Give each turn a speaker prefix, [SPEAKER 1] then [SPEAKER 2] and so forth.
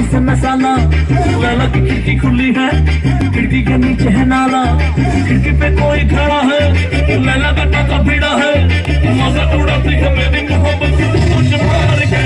[SPEAKER 1] पानी से मसाला लाला की खिड़की खुली है, खिड़की के नीचे है नाला। खिड़की पे कोई खड़ा है लाला का तो टाका पीड़ा है। मज़ा उड़ाती है मेरी मोहब्बत की। तू मार के